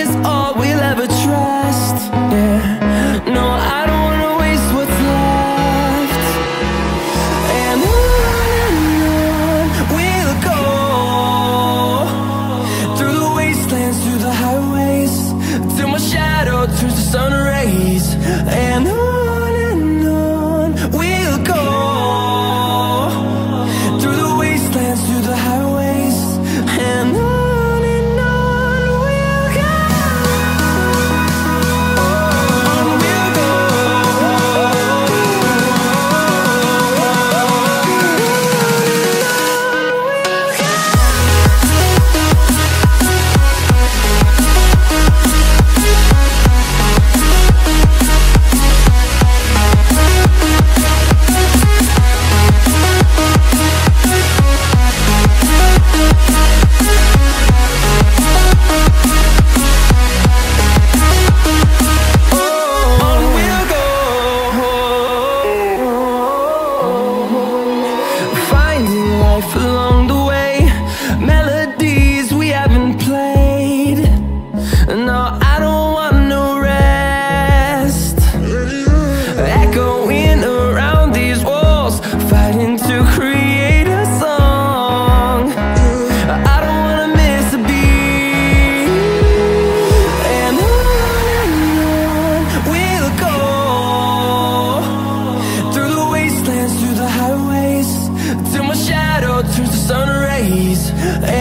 is life along the Hey.